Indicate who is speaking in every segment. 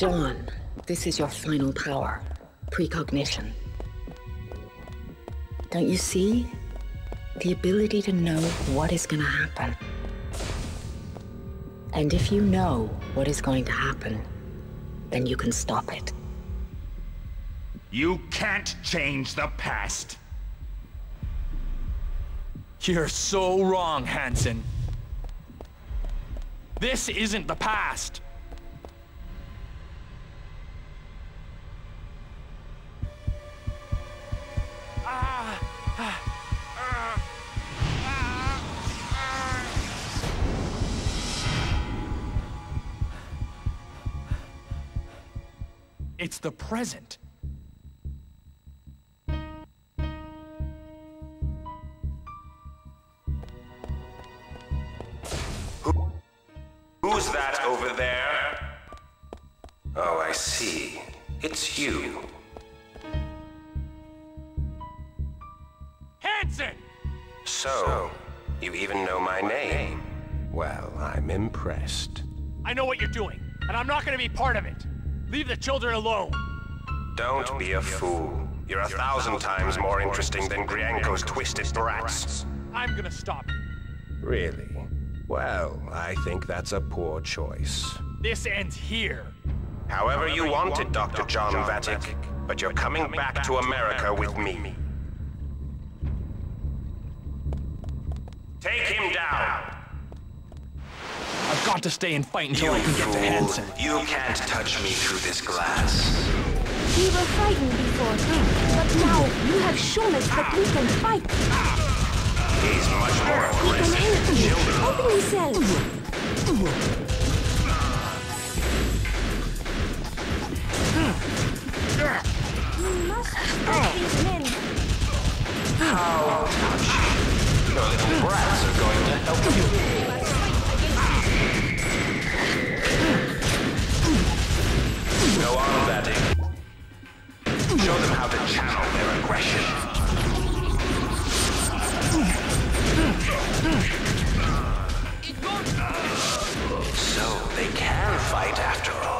Speaker 1: John, this is your final power. Precognition. Don't you see? The ability to know what is gonna happen. And if you know what is going to happen, then you can stop it.
Speaker 2: You can't change the past.
Speaker 3: You're so wrong, Hanson. This isn't the past. It's the present.
Speaker 4: Who, Who's that over there? Oh, I see. It's you.
Speaker 3: Hanson!
Speaker 4: So, you even know my name? Well, I'm impressed.
Speaker 3: I know what you're doing, and I'm not gonna be part of it. Leave the children alone.
Speaker 4: Don't be a fool. You're a thousand times more interesting than Grianko's twisted brats.
Speaker 3: I'm gonna stop you.
Speaker 4: Really? Well, I think that's a poor choice.
Speaker 3: This ends here.
Speaker 4: However you want it, Dr. John Vattic, but you're coming back to America with me. Take him down!
Speaker 3: I've got to stay and fight until
Speaker 4: You
Speaker 3: I can get to
Speaker 4: fool.
Speaker 3: Hanson.
Speaker 4: You can't touch me through this glass.
Speaker 5: We were frightened before, but now you have shown us that we can fight.
Speaker 4: He's much more
Speaker 5: We can
Speaker 4: aggressive than
Speaker 5: help
Speaker 4: children.
Speaker 5: you. Open yourself.
Speaker 4: Show them how to channel their aggression. So they can fight after all.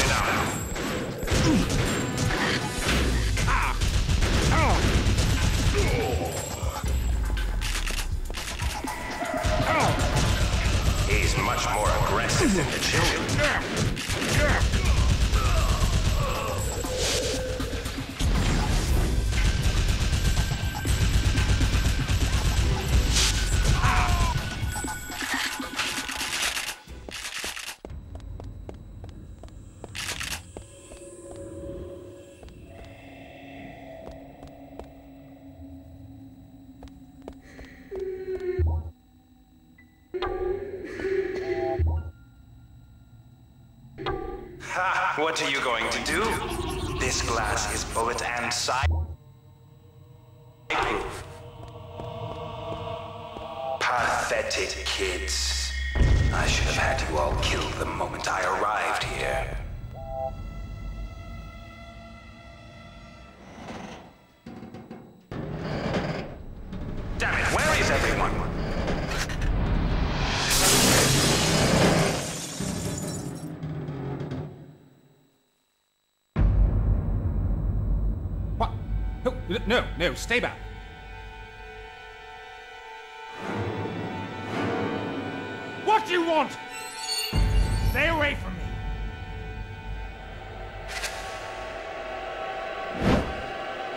Speaker 4: What are you going to do? This glass is bullet and proof. Pathetic kids. I should have had you all killed the moment I arrived here. Damn it, where is everyone?
Speaker 6: No, stay back. What do you want? Stay away from me.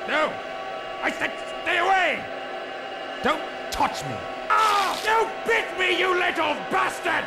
Speaker 7: No! I said stay away! Don't touch me!
Speaker 3: Ah! Don't bit me, you little bastard!